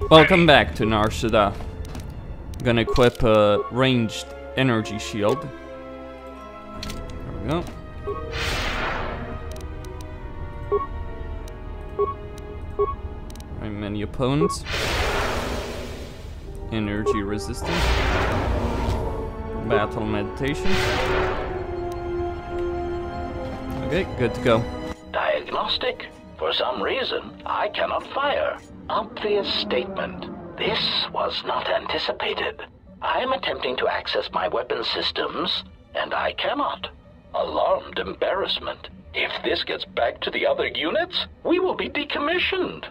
Welcome back to Nar Shaddaa. Gonna equip a ranged energy shield. There we go. Right, many opponents. Energy resistance. Battle meditation. Okay, good to go. Diagnostic. For some reason, I cannot fire. Obvious statement. This was not anticipated. I am attempting to access my weapon systems, and I cannot. Alarmed embarrassment. If this gets back to the other units, we will be decommissioned.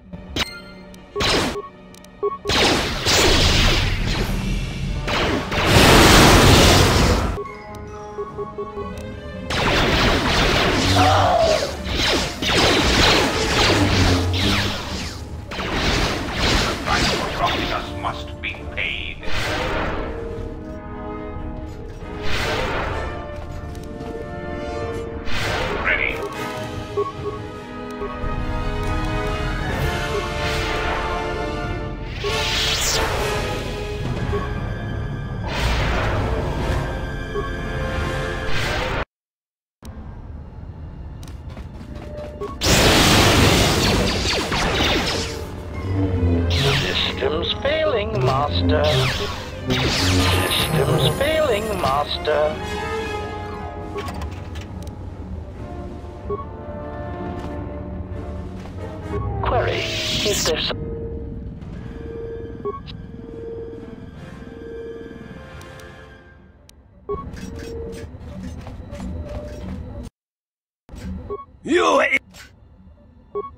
price must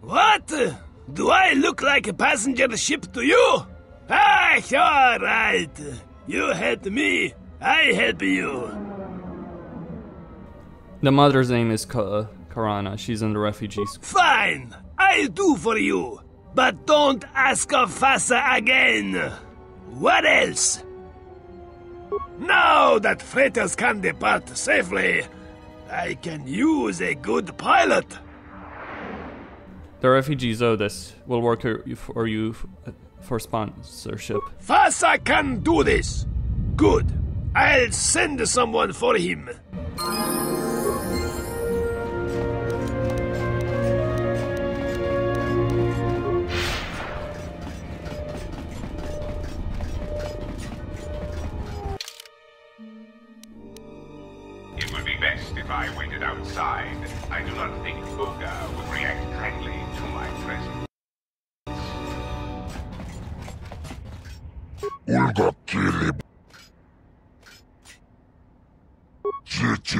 What? Do I look like a passenger ship to you? Ah, all right. You help me, I help you. The mother's name is Ka- Karana. She's in the refugees. Fine, I'll do for you. But don't ask of Fasa again. What else? Now that freighters can depart safely, I can use a good pilot. The refugees owe this. We'll work for you for sponsorship. Fasa can do this. Good. I'll send someone for him.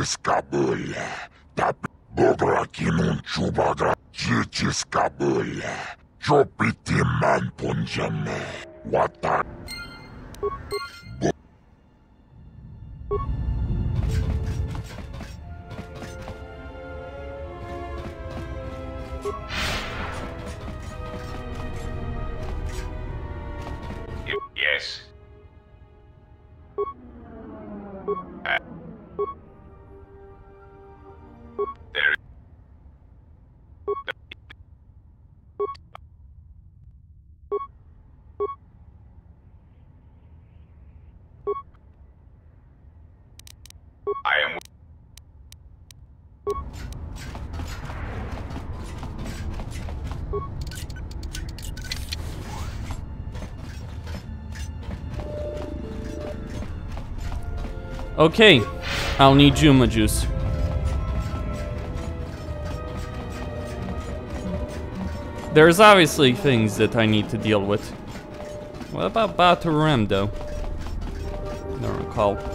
Titiscabulha. Tá Bograkinun chubagra. Titiscabulha. Chopitiman punjame. É, né? Watak. Okay, I'll need Juma juice. There's obviously things that I need to deal with. What about Batu though? Don't recall.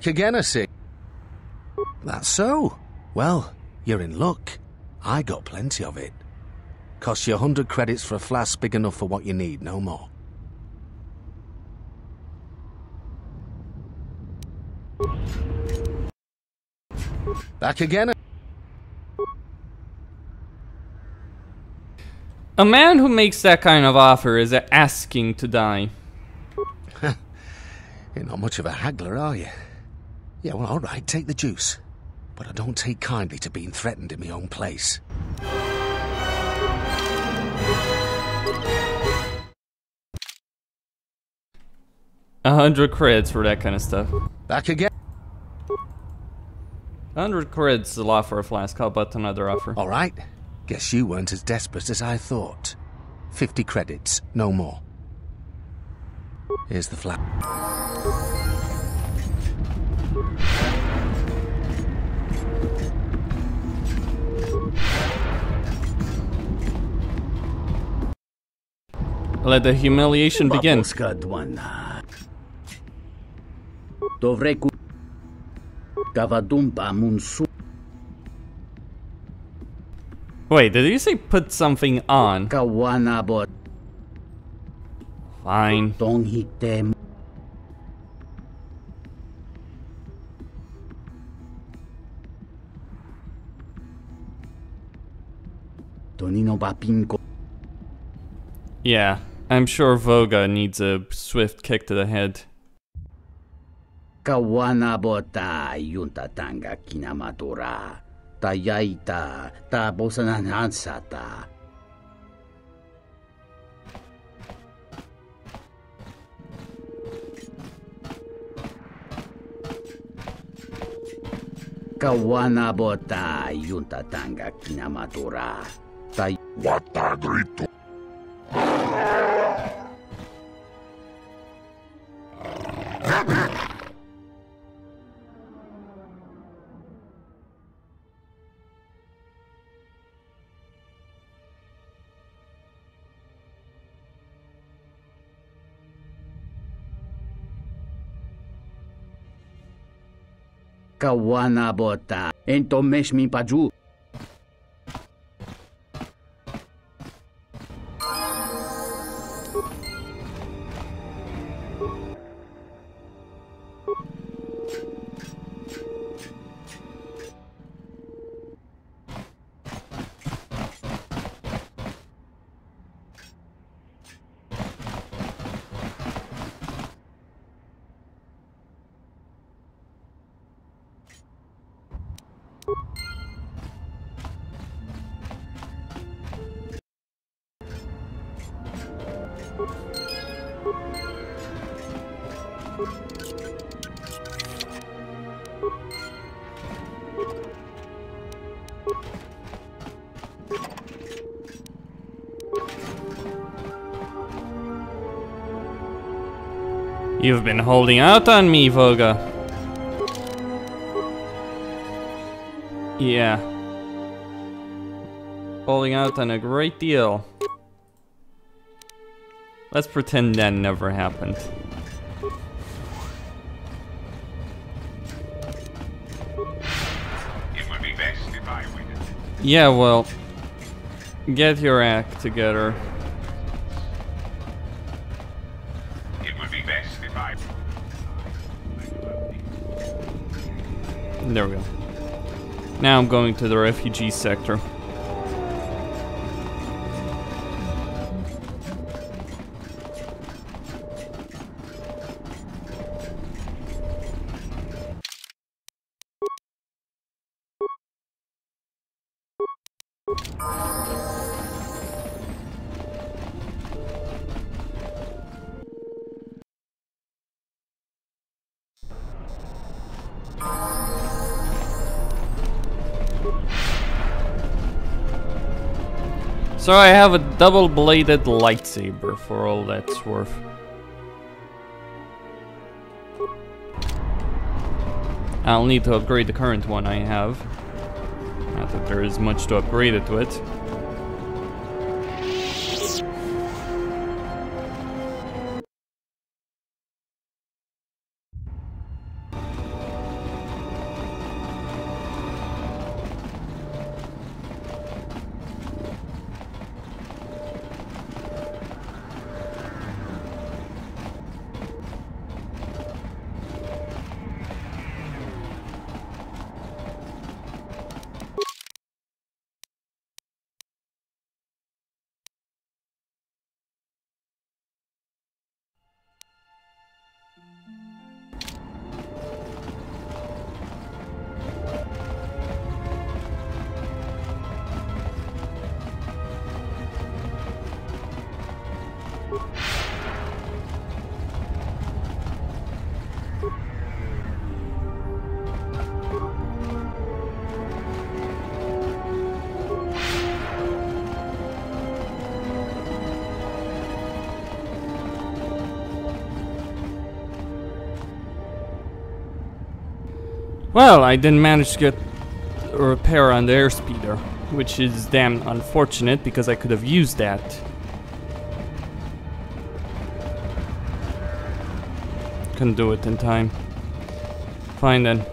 Back again, I see. That's so. Well, you're in luck. I got plenty of it. Costs you a hundred credits for a flask big enough for what you need, no more. Back again. A man who makes that kind of offer is asking to die. You're not much of a haggler, are you? Yeah, well, all right, take the juice. But I don't take kindly to being threatened in my own place. A hundred credits for that kind of stuff. Back again. A hundred credits is a lot for a flask. How about another offer? All right. Guess you weren't as desperate as I thought. Fifty credits, no more. Here's the flat. Let the humiliation begin. Dovreku. Gavadumpa Munsu. Wait, did you say put something on? Kawanabot. Fine. Tonghitem. Tonino Bapinko. Yeah, I'm sure Vogga needs a swift kick to the head. Kawanabota yunta tanga kinamatura. Tayaita ta bosananansata. Kawanabota yunta tanga kinamatura. Tay Watagrito. Kawana bota. Então mesmo em Paju, You've been holding out on me, Vogga. Yeah. Holding out on a great deal. Let's pretend that never happened. It would be best if I waited. Yeah, well, get your act together. There we go. Now I'm going to the refugee sector. So I have a double-bladed lightsaber for all that's worth. I'll need to upgrade the current one I have. Not that there is much to upgrade it with. Well, I didn't manage to get a repair on the airspeeder, which is damn unfortunate because I could have used that. Couldn't do it in time. Fine then.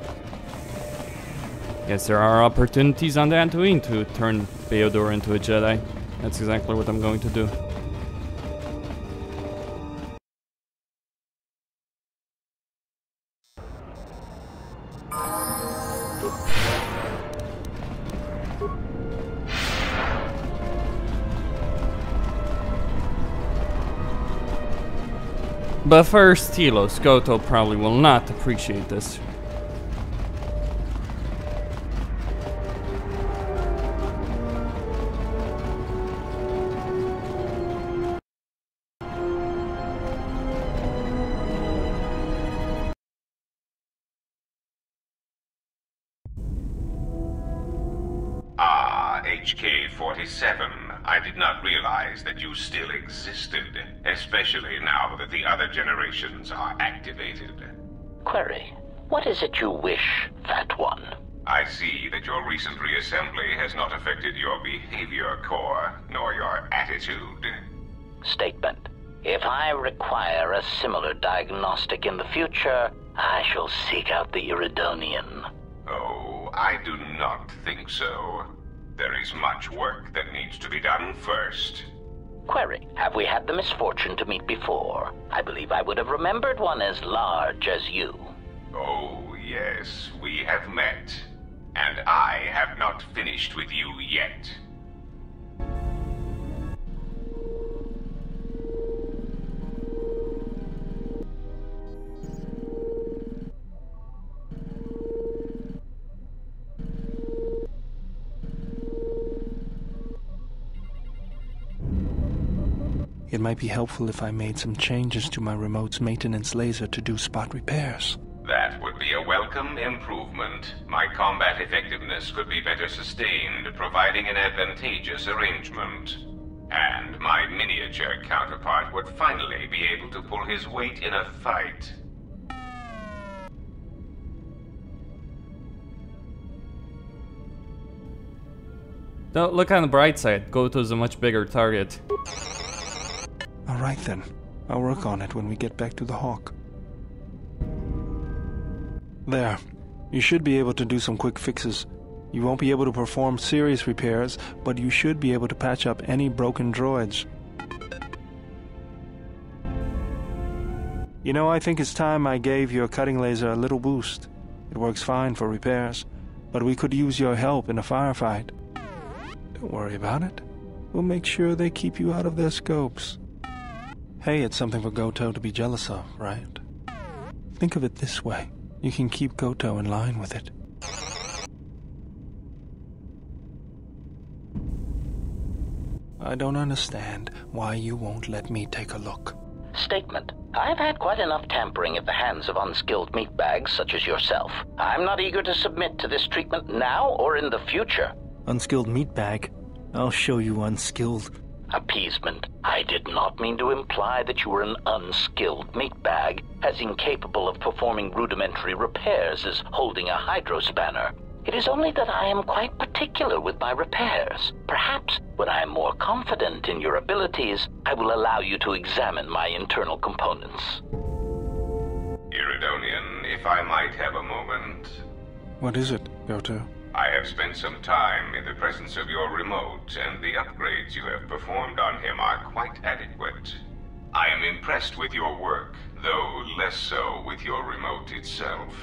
Guess there are opportunities on Dantooine to turn Bao-Dur into a Jedi. That's exactly what I'm going to do. But first, Tilo, Skoto probably will not appreciate this. Query. What is it you wish, Fat One? I see that your recent reassembly has not affected your behavior core, nor your attitude. Statement. If I require a similar diagnostic in the future, I shall seek out the Iridonian. Oh, I do not think so. There is much work that needs to be done first. Query, have we had the misfortune to meet before? I believe I would have remembered one as large as you. Oh, yes, we have met. And I have not finished with you yet. It might be helpful if I made some changes to my remote's maintenance laser to do spot repairs. That would be a welcome improvement. My combat effectiveness could be better sustained, providing an advantageous arrangement. And my miniature counterpart would finally be able to pull his weight in a fight. Don't look on the bright side. Goto's a much bigger target. Alright then. I'll work on it when we get back to the Hawk. There. You should be able to do some quick fixes. You won't be able to perform serious repairs, but you should be able to patch up any broken droids. You know, I think it's time I gave your cutting laser a little boost. It works fine for repairs, but we could use your help in a firefight. Don't worry about it. We'll make sure they keep you out of their scopes. Hey, it's something for Goto to be jealous of, right? Think of it this way. You can keep Goto in line with it. I don't understand why you won't let me take a look. Statement. I've had quite enough tampering at the hands of unskilled meatbags such as yourself. I'm not eager to submit to this treatment now or in the future. Unskilled meatbag? I'll show you unskilled. Appeasement. I did not mean to imply that you were an unskilled meatbag, as incapable of performing rudimentary repairs as holding a hydrospanner. It is only that I am quite particular with my repairs. Perhaps when I am more confident in your abilities, I will allow you to examine my internal components. Iridonian, if I might have a moment. What is it, Goto? I have spent some time in the presence of your remote, and the upgrades you have performed on him are quite adequate. I am impressed with your work, though less so with your remote itself.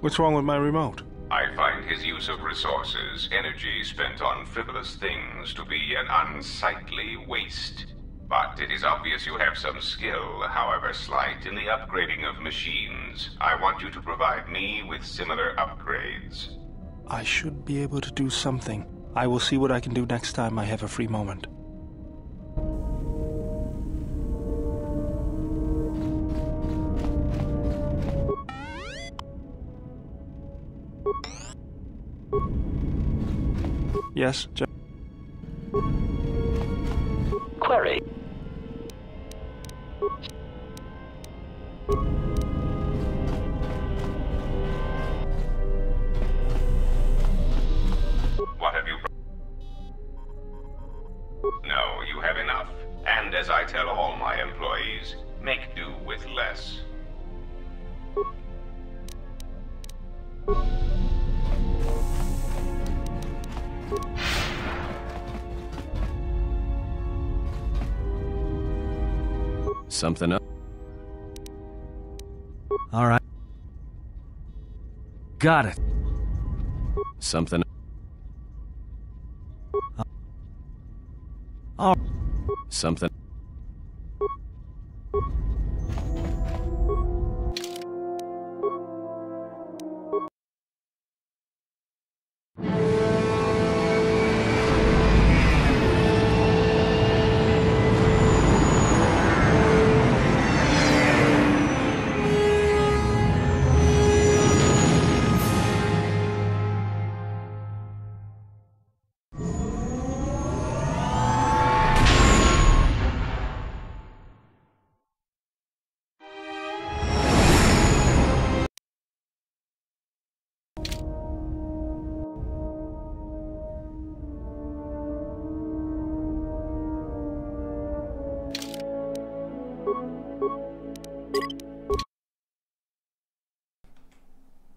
What's wrong with my remote? I find his use of resources, energy spent on frivolous things, to be an unsightly waste. But it is obvious you have some skill, however slight, in the upgrading of machines. I want you to provide me with similar upgrades. I should be able to do something. I will see what I can do next time I have a free moment. Yes. Query. As I tell all my employees, make do with less. Something up? All right. Got it. Something. All Something you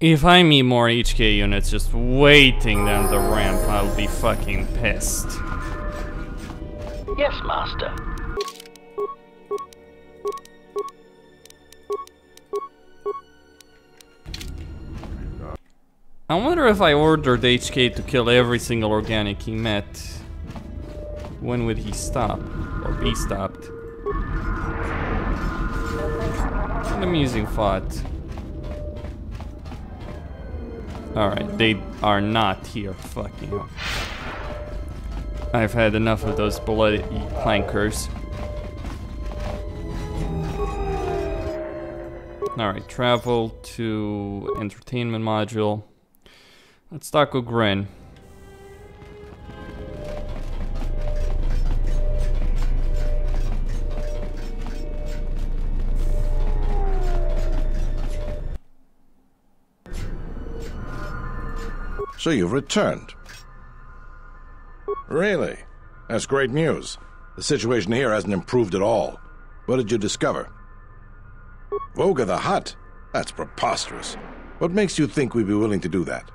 If I meet more HK units just waiting down the ramp, I'll be fucking pissed. Yes, Master. I wonder if I ordered HK to kill every single organic he met. When would he stop? Or be stopped? An amusing thought. Alright, they are not here. Fucking. I've had enough of those bloody clankers. Alright, travel to entertainment module. Let's tackle Grenn. So you've returned. Really? That's great news. The situation here hasn't improved at all. What did you discover? Vogga the Hutt? That's preposterous. What makes you think we'd be willing to do that?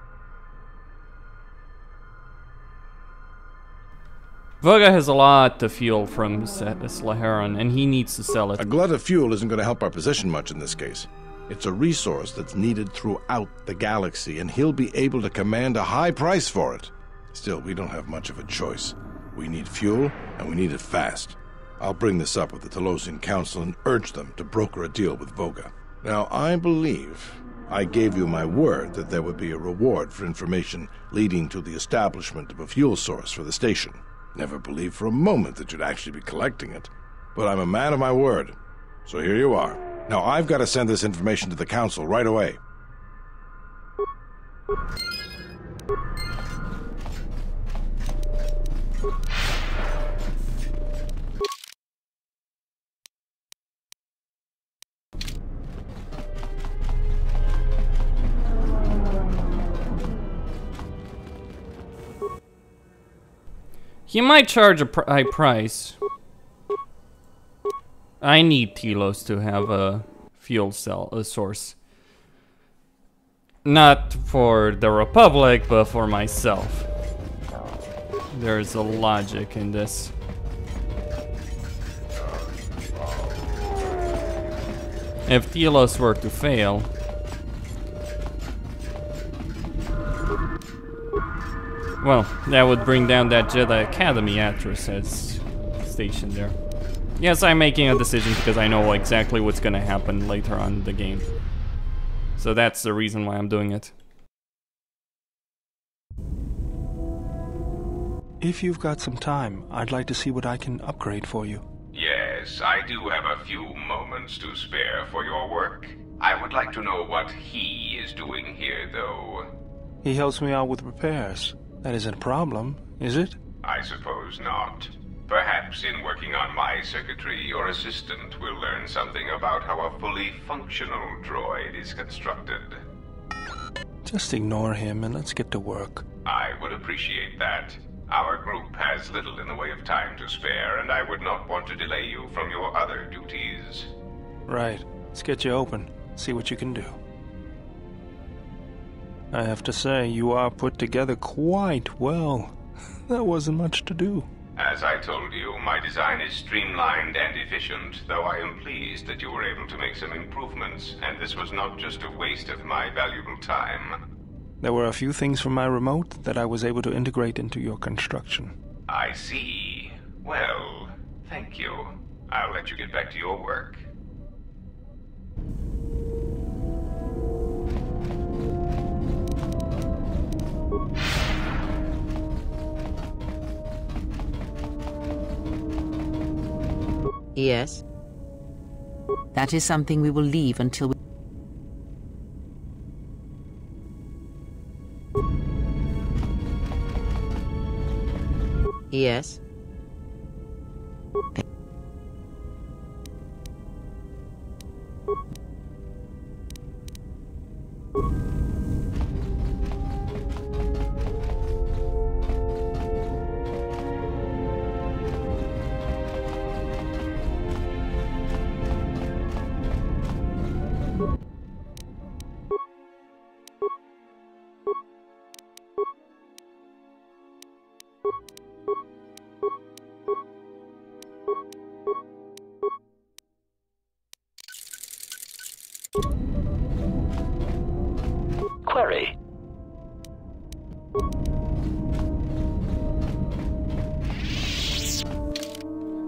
Vogga has a lot of fuel from Sleheyron, and he needs to sell it. A glut of fuel isn't going to help our position much in this case. It's a resource that's needed throughout the galaxy, and he'll be able to command a high price for it. Still, we don't have much of a choice. We need fuel, and we need it fast. I'll bring this up with the Telosian Council and urge them to broker a deal with Vogga. Now, I believe I gave you my word that there would be a reward for information leading to the establishment of a fuel source for the station. Never believed for a moment that you'd actually be collecting it. But I'm a man of my word. So here you are. Now I've got to send this information to the Council right away. You might charge a pr high price. I need Telos to have a fuel cell, a source. Not for the Republic, but for myself. There's a logic in this. If Telos were to fail... Well, that would bring down that Jedi Academy actress that's stationed there. Yes, I'm making a decision because I know exactly what's gonna happen later on in the game. So that's the reason why I'm doing it. If you've got some time, I'd like to see what I can upgrade for you. Yes, I do have a few moments to spare for your work. I would like to know what he is doing here, though. He helps me out with repairs. That isn't a problem, is it? I suppose not. Perhaps in working on my circuitry, your assistant will learn something about how a fully functional droid is constructed. Just ignore him and let's get to work. I would appreciate that. Our group has little in the way of time to spare, and I would not want to delay you from your other duties. Right. Let's get you open. See what you can do. I have to say, you are put together quite well. There wasn't much to do. As I told you, my design is streamlined and efficient, though I am pleased that you were able to make some improvements, and this was not just a waste of my valuable time. There were a few things from my remote that I was able to integrate into your construction. I see. Well, thank you. I'll let you get back to your work. Yes. That is something we will leave until we... Yes.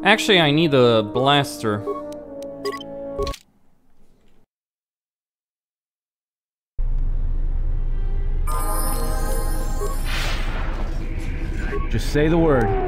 Actually, I need a blaster. Just say the word.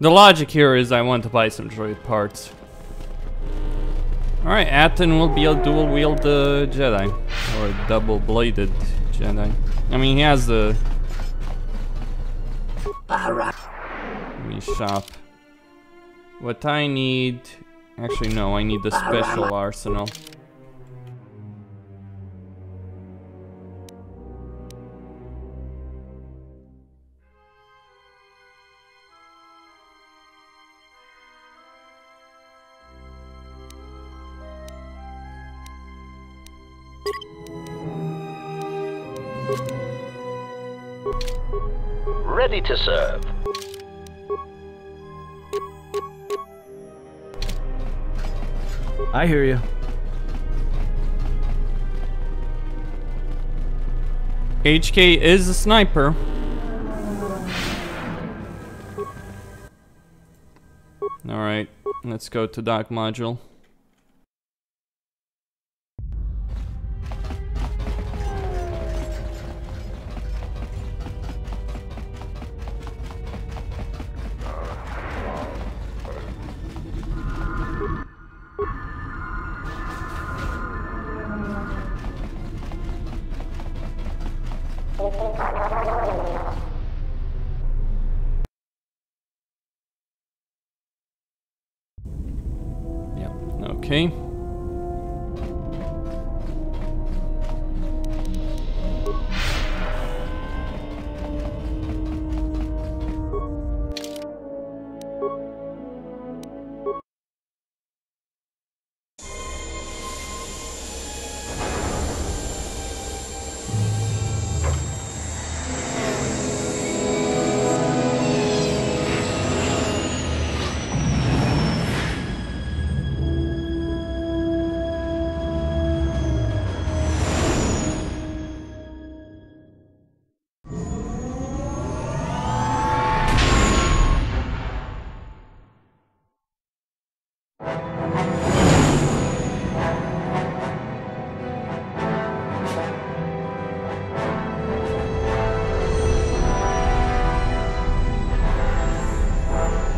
The logic here is I want to buy some droid parts. Alright, Atton will be a dual-wield uh, Jedi. Or double-bladed Jedi. I mean, he has the... Let me shop. What I need... Actually, no, I need the special arsenal. Ready to serve. I hear you. HK is a sniper. Alright, let's go to dock module.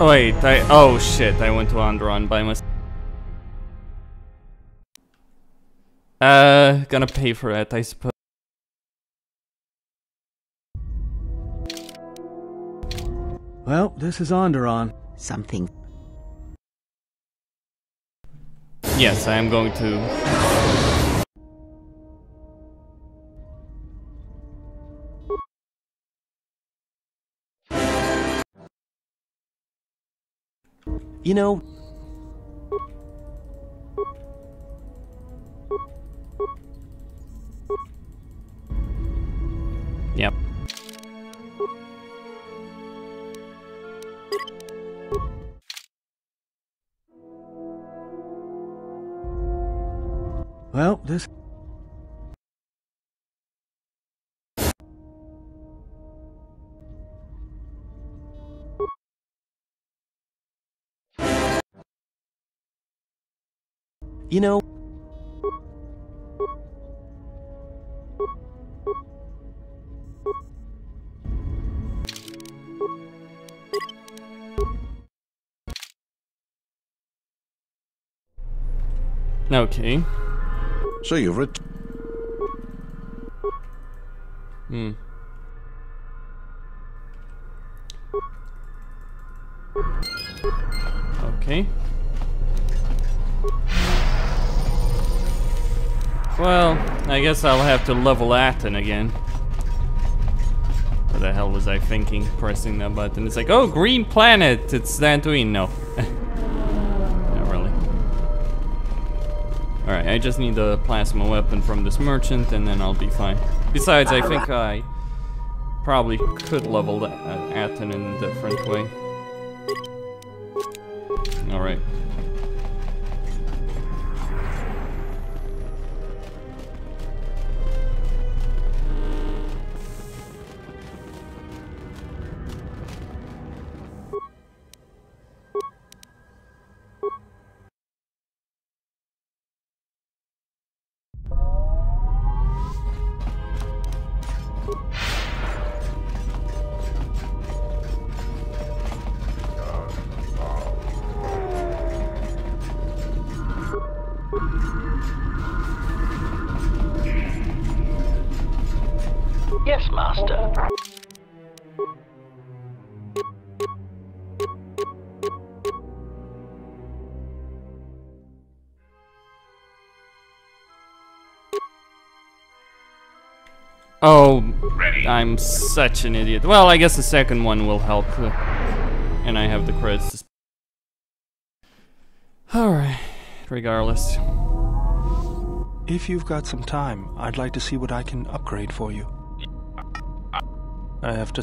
Oh, wait, I- oh shit, I went to Onderon by mistake. Uh, gonna pay for it, I suppose. Well, this is Onderon. Something. Yes, I am going to. You know, Yep. Well, this. You know, Okay. So you've ret- Hmm. Okay. Well, I guess I'll have to level Atton again. What the hell was I thinking pressing that button? It's like, oh, green planet! It's Dantooine. No. Not really. Alright, I just need the plasma weapon from this merchant and then I'll be fine. Besides, I think I probably could level uh, Atton in a different way. Alright. I'm such an idiot. Well, I guess the second one will help. uh, And I have the credits. Alright, regardless. If you've got some time, I'd like to see what I can upgrade for you. I have to.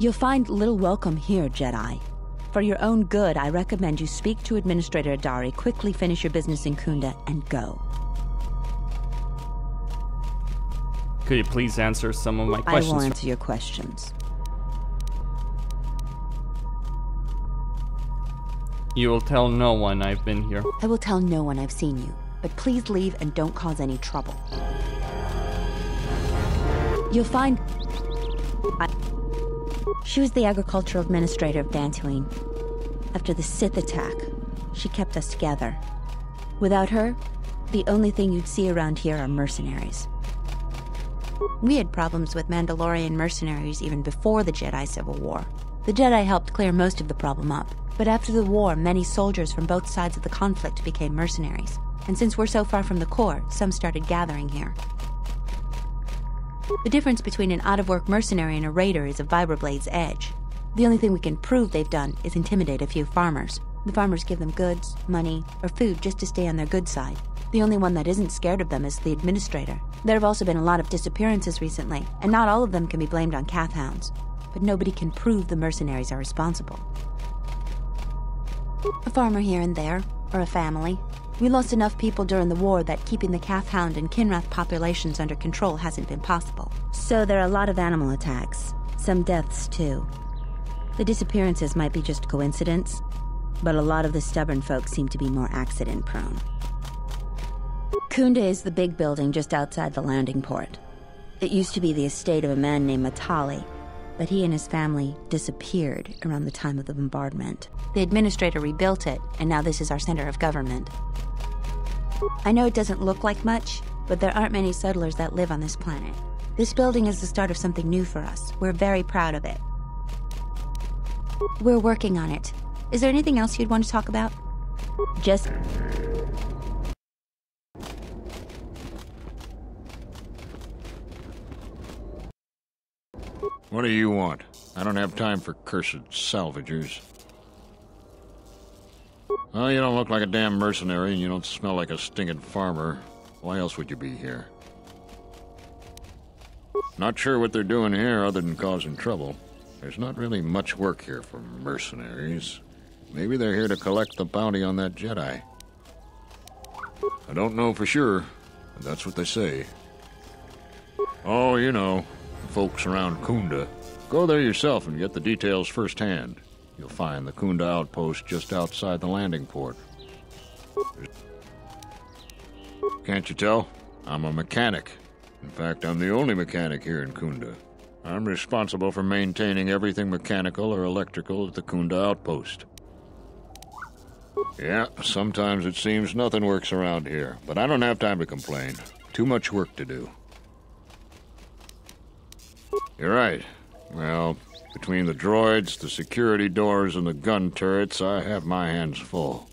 You'll find little welcome here, Jedi. For your own good, I recommend you speak to Administrator Adare, quickly finish your business in Khoonda, and go. Could you please answer some of my questions? I will answer your questions. You will tell no one I've been here. I will tell no one I've seen you, but please leave and don't cause any trouble. You'll find. I... She was the agricultural administrator of Dantooine. After the Sith attack, she kept us together. Without her, the only thing you'd see around here are mercenaries. We had problems with Mandalorian mercenaries even before the Jedi Civil War. The Jedi helped clear most of the problem up, but after the war, many soldiers from both sides of the conflict became mercenaries. And since we're so far from the core, some started gathering here. The difference between an out of work mercenary and a raider is a vibroblade's edge. The only thing we can prove they've done is intimidate a few farmers. The farmers give them goods, money, or food just to stay on their good side. The only one that isn't scared of them is the administrator. There have also been a lot of disappearances recently, and not all of them can be blamed on kath hounds. But nobody can prove the mercenaries are responsible. A farmer here and there, or a family. We lost enough people during the war that keeping the kath hound and Kinrath populations under control hasn't been possible. So there are a lot of animal attacks, some deaths too. The disappearances might be just coincidence, but a lot of the stubborn folks seem to be more accident prone. Khoonda is the big building just outside the landing port. It used to be the estate of a man named Matale, but he and his family disappeared around the time of the bombardment. The administrator rebuilt it, and now this is our center of government. I know it doesn't look like much, but there aren't many settlers that live on this planet. This building is the start of something new for us. We're very proud of it. We're working on it. Is there anything else you'd want to talk about? Just. What do you want? I don't have time for cursed salvagers. Well, you don't look like a damn mercenary, and you don't smell like a stinking farmer. Why else would you be here? Not sure what they're doing here other than causing trouble. There's not really much work here for mercenaries. Maybe they're here to collect the bounty on that Jedi. I don't know for sure, but that's what they say. Oh, you know, the folks around Khoonda. Go there yourself and get the details firsthand. You'll find the Khoonda outpost just outside the landing port. Can't you tell? I'm a mechanic. In fact, I'm the only mechanic here in Khoonda. I'm responsible for maintaining everything mechanical or electrical at the Khoonda outpost. Yeah, sometimes it seems nothing works around here, but I don't have time to complain. Too much work to do. You're right. Well, between the droids, the security doors, and the gun turrets, I have my hands full.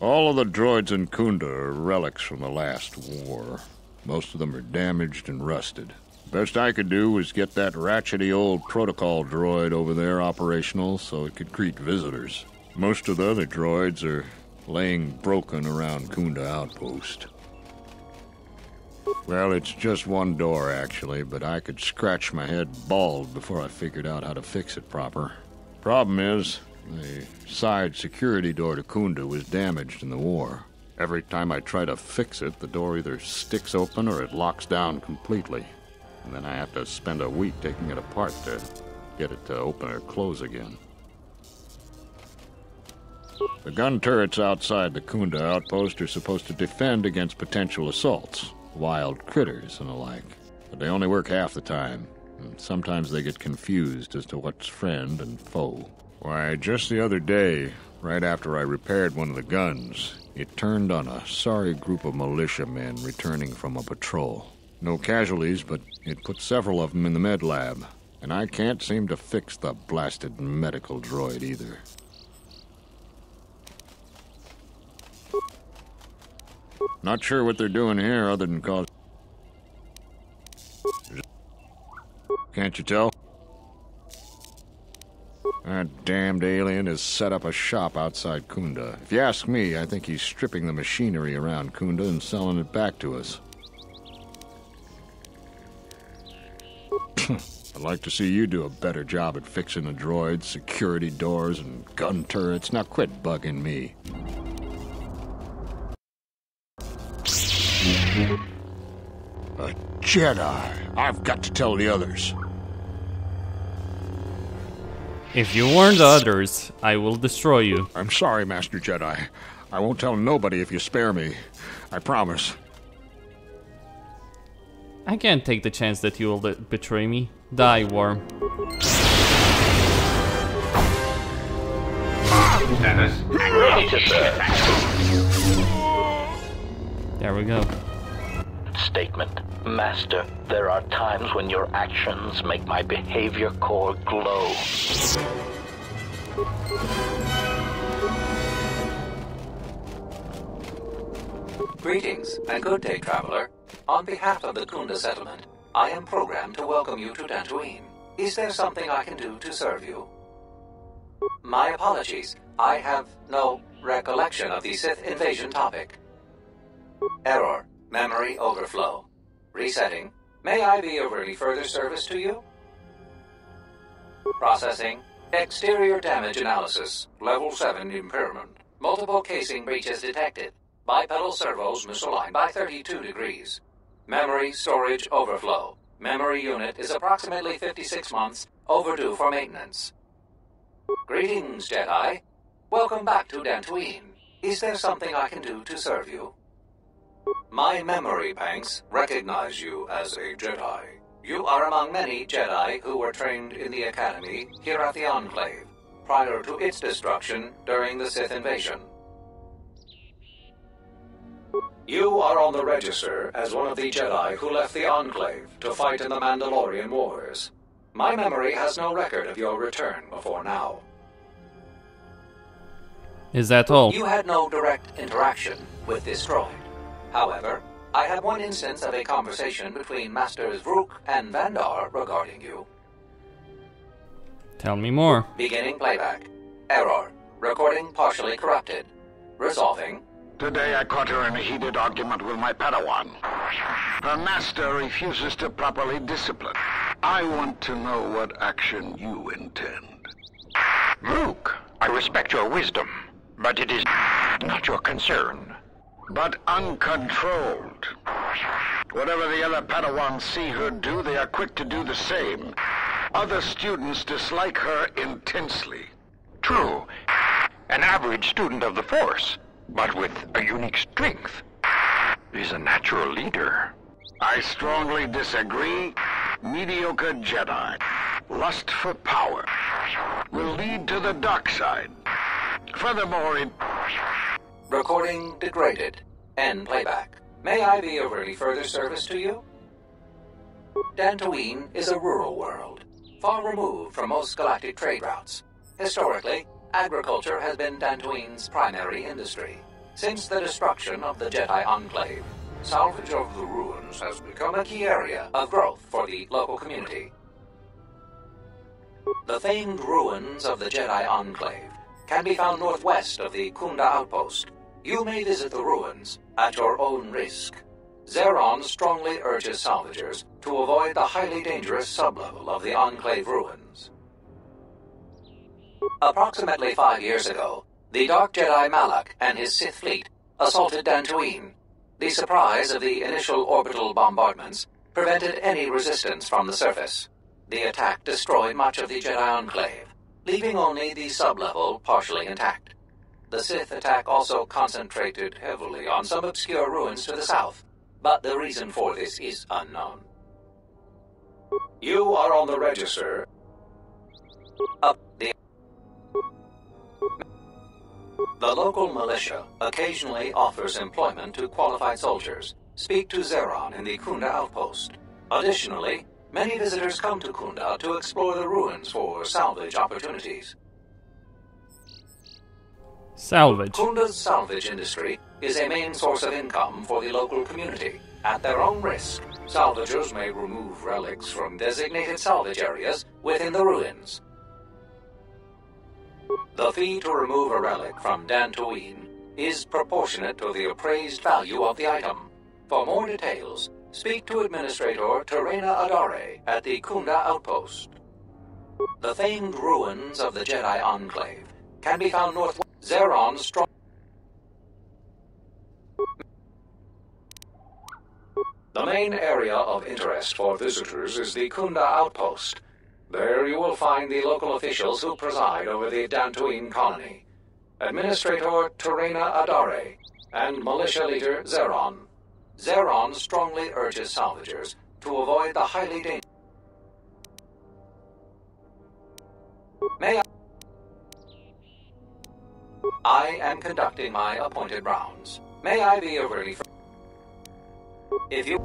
All of the droids in Khoonda are relics from the last war. Most of them are damaged and rusted. Best I could do was get that ratchety old protocol droid over there operational so it could greet visitors. Most of the other droids are laying broken around Khoonda Outpost. Well, it's just one door, actually, but I could scratch my head bald before I figured out how to fix it proper. Problem is, the side security door to Khoonda was damaged in the war. Every time I try to fix it, the door either sticks open or it locks down completely. And then I have to spend a week taking it apart to get it to open or close again. The gun turrets outside the Khoonda outpost are supposed to defend against potential assaults, wild critters and the like. But they only work half the time, and sometimes they get confused as to what's friend and foe. Why, just the other day, right after I repaired one of the guns, it turned on a sorry group of militiamen returning from a patrol. No casualties, but it put several of them in the med lab, and I can't seem to fix the blasted medical droid either. Not sure what they're doing here other than cause. Can't you tell? That damned alien has set up a shop outside Khoonda. If you ask me, I think he's stripping the machinery around Khoonda and selling it back to us. I'd like to see you do a better job at fixing the droids, security doors, and gun turrets. Now quit bugging me. A Jedi. I've got to tell the others. If you warn the others, I will destroy you. I'm sorry, Master Jedi. I won't tell nobody if you spare me. I promise. I can't take the chance that you will betray me. Die, worm. There we go. Statement. Master, there are times when your actions make my behavior core glow. Greetings and good day, traveler. On behalf of the Khoonda settlement, I am programmed to welcome you to Dantooine. Is there something I can do to serve you? My apologies. I have no recollection of the Sith invasion topic. Error. Memory overflow. Resetting. May I be of any further service to you? Processing. Exterior damage analysis. Level 7 impairment. Multiple casing breaches detected. Bipedal servos misaligned by 32 degrees. Memory storage overflow. Memory unit is approximately 56 months overdue for maintenance. Greetings, Jedi. Welcome back to Dantooine. Is there something I can do to serve you? My memory banks recognize you as a Jedi. You are among many Jedi who were trained in the Academy here at the Enclave, prior to its destruction during the Sith invasion. You are on the register as one of the Jedi who left the Enclave to fight in the Mandalorian Wars. My memory has no record of your return before now. Is that all? You had no direct interaction with this droid. However, I had one instance of a conversation between Masters Vrook and Vandar regarding you. Tell me more. Beginning playback. Error. Recording partially corrupted. Resolving. Today I caught her in a heated argument with my Padawan. Her master refuses to properly discipline. I want to know what action you intend. Vrook, I respect your wisdom, but it is not your concern. But uncontrolled. Whatever the other Padawans see her do, they are quick to do the same. Other students dislike her intensely. True. An average student of the Force, but with a unique strength, is a natural leader. I strongly disagree. Mediocre Jedi, lust for power, will lead to the dark side. Furthermore, it... Recording degraded. End playback. May I be of any further service to you? Dantooine is a rural world, far removed from most galactic trade routes. Historically, agriculture has been Dantooine's primary industry. Since the destruction of the Jedi Enclave, salvage of the ruins has become a key area of growth for the local community. The famed ruins of the Jedi Enclave can be found northwest of the Khoonda outpost. You may visit the ruins at your own risk. Zherron strongly urges salvagers to avoid the highly dangerous sublevel of the Enclave ruins. Approximately five years ago, the Dark Jedi Malak and his Sith fleet assaulted Dantooine. The surprise of the initial orbital bombardments prevented any resistance from the surface. The attack destroyed much of the Jedi Enclave, leaving only the sublevel partially intact. The Sith attack also concentrated heavily on some obscure ruins to the south, but the reason for this is unknown. You are on the register. Up the the local militia occasionally offers employment to qualified soldiers. Speak to Zherron in the Khoonda outpost. Additionally, many visitors come to Khoonda to explore the ruins for salvage opportunities. Salvage. Khoonda's salvage industry is a main source of income for the local community. At their own risk, salvagers may remove relics from designated salvage areas within the ruins. The fee to remove a relic from Dantooine is proportionate to the appraised value of the item. For more details, speak to Administrator Terena Adare at the Khoonda outpost. The famed ruins of the Jedi Enclave can be found northwest. Zherron strong. The main area of interest for visitors is the Khoonda outpost. There you will find the local officials who preside over the Dantooine colony. Administrator Terena Adare and militia leader Zherron. Zherron strongly urges salvagers to avoid the highly dangerous. May I? I am conducting my appointed rounds. May I be of any fr- If you...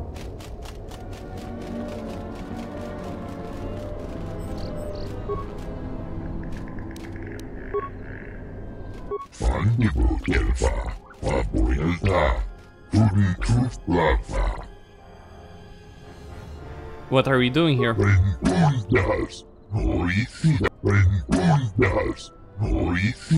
Fandible Kelfa, Fabuelta, Tuni Truth Lava, What are we doing here? Bundas, Noicida, Bundas, Noicida,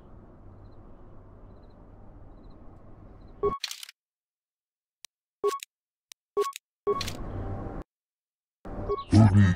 Kelfa,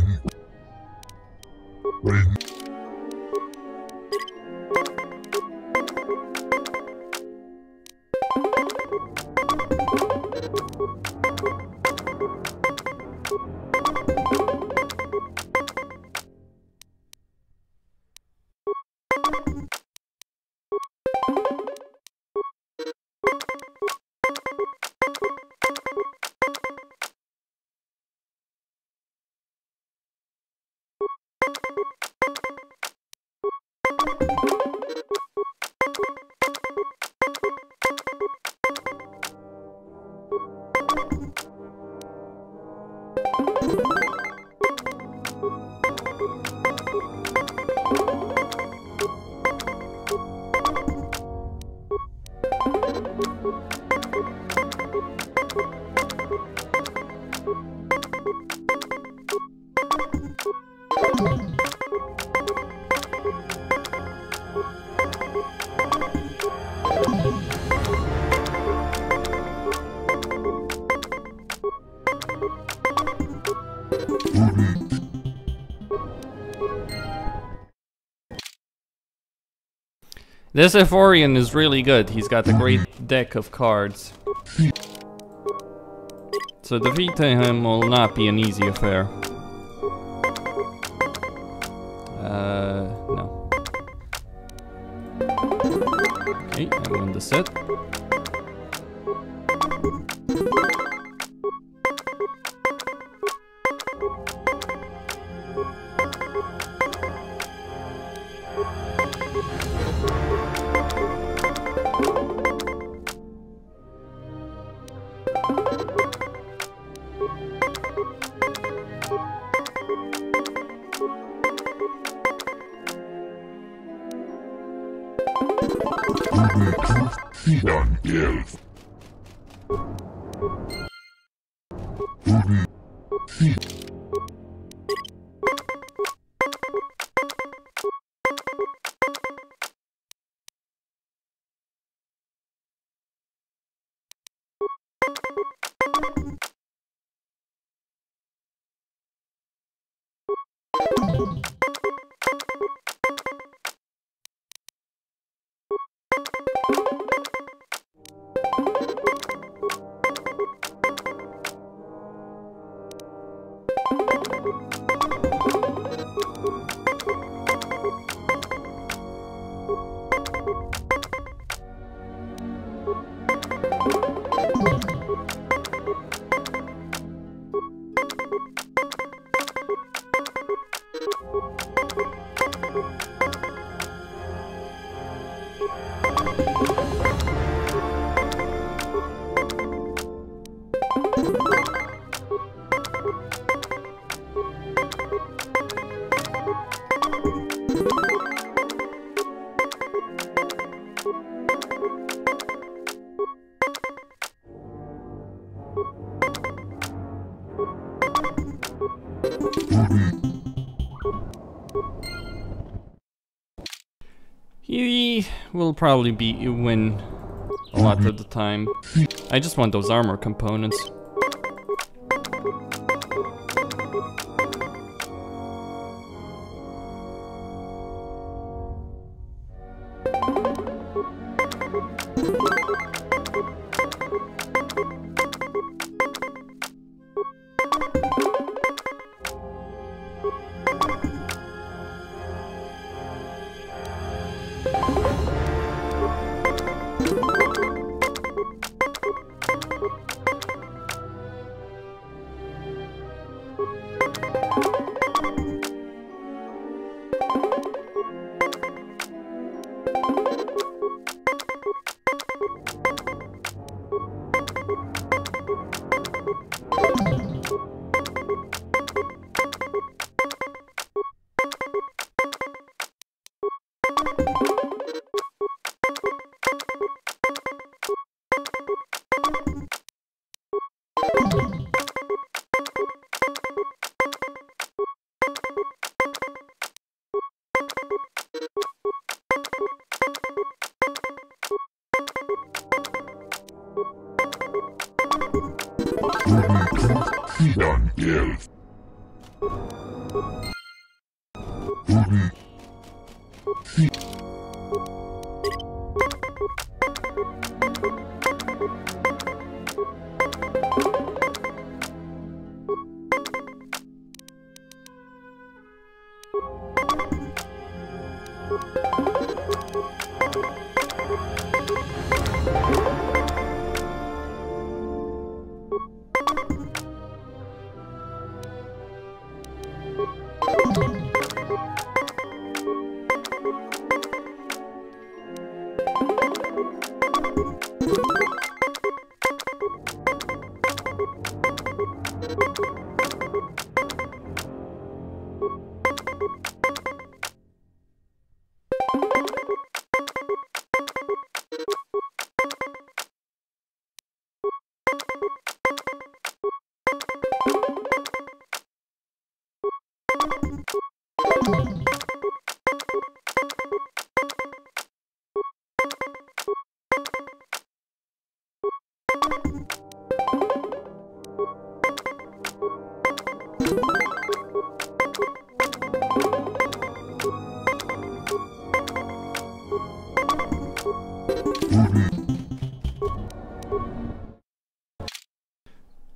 Ren. This Euphorian is really good. He's got a great deck of cards. So defeating him will not be an easy affair. Sidan Geld. Will probably be win a lot of the time. I just want those armor components.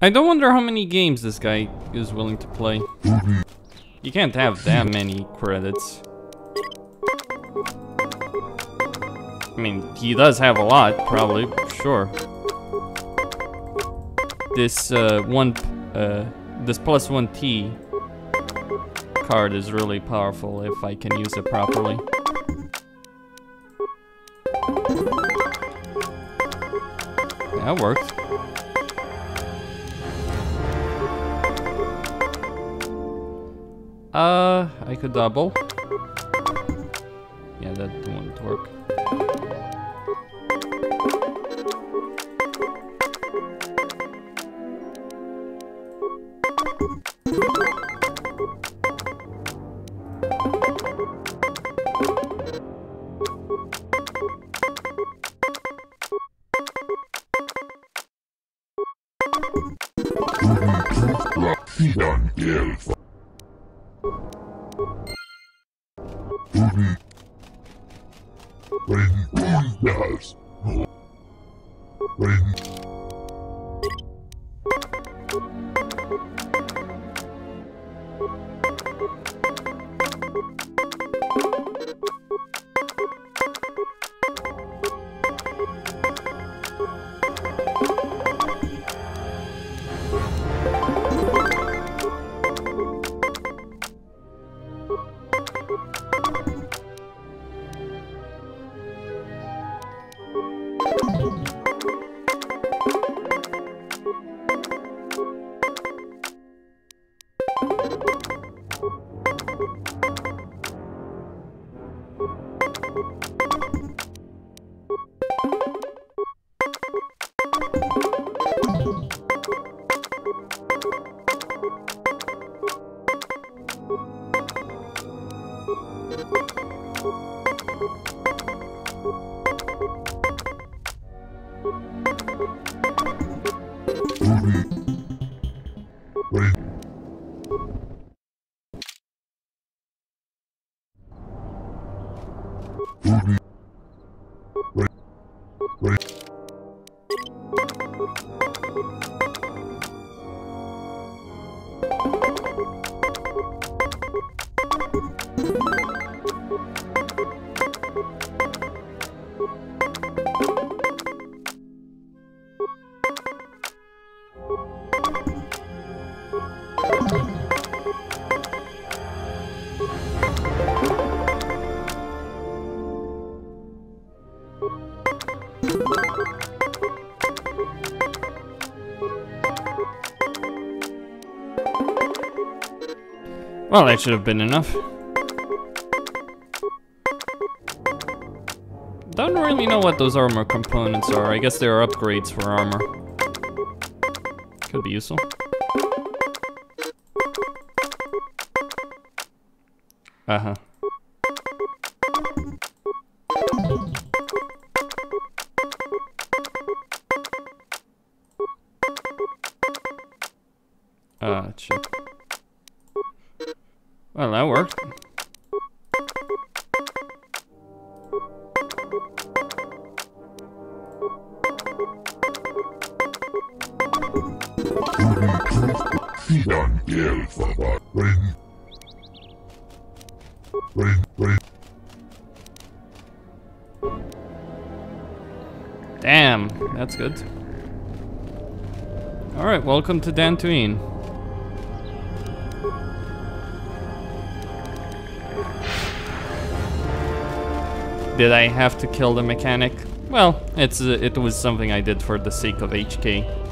I don't wonder how many games this guy is willing to play. You can't have that many credits. I mean, he does have a lot, probably, sure. This uh, one, uh, this plus one T card is really powerful if I can use it properly. That worked. Uh, I could double. Yeah, that won't work. Well, that should have been enough. Don't really know what those armor components are. I guess they are upgrades for armor. Could be useful. Uh-huh. Well, that worked. Damn, that's good. Alright, welcome to Dantooine. Did I have to kill the mechanic? Well, it's it was something I did for the sake of HK.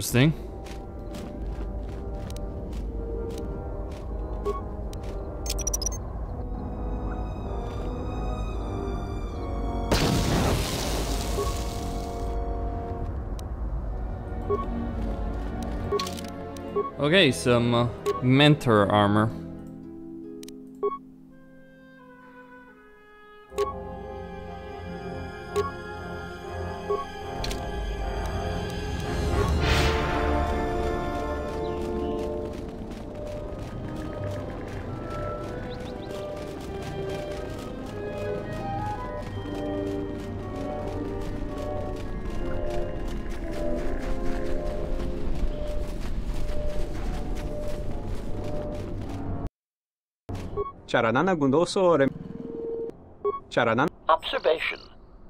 Interesting. Okay, some uh, mentor armor. Charanana Gundosore. Charanan. Observation.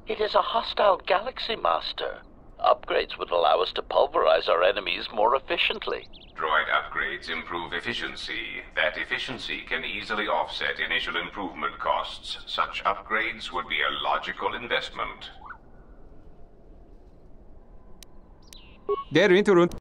It is a hostile galaxy master. Upgrades would allow us to pulverize our enemies more efficiently. Droid upgrades improve efficiency. That efficiency can easily offset initial improvement costs. Such upgrades would be a logical investment. Der Winterrund.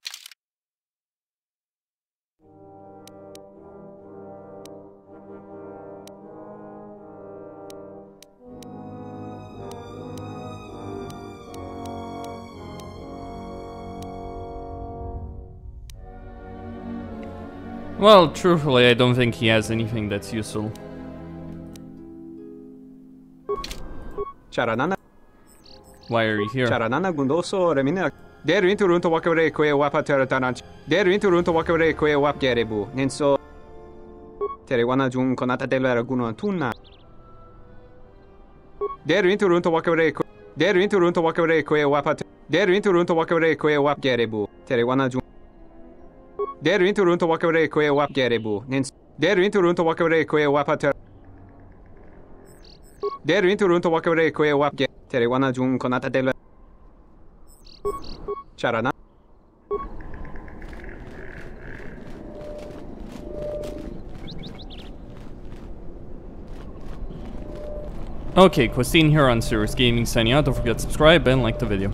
Well, truthfully, I don't think he has anything that's useful. Charanana. Why are you here? Charanana Gundosore Mina. Der Winterrund Wakare Kwe Wapateratanan. Der Winterrund Wakare Kwe Wap Gerebu. Nenso. Terewana Jun Konata della Raguno Tunna. Der Winterrund Wakare Kwe. Der Winterrund Wakare Kwe Wapat. Der Winterrund Wakare Kwe Wap Gerebu. Terewana Jun. Der Winterrund Wakare Kwe Wap Gerebu. Nenso. Der Winterrund Wakare Kwe Wapater. Der Winterrund Wakare Kwe Wap Gerebu. Terewana Jun Konata della Charana. Okay, Costin here on Serious Gaming signing out. Don't forget to subscribe and like the video.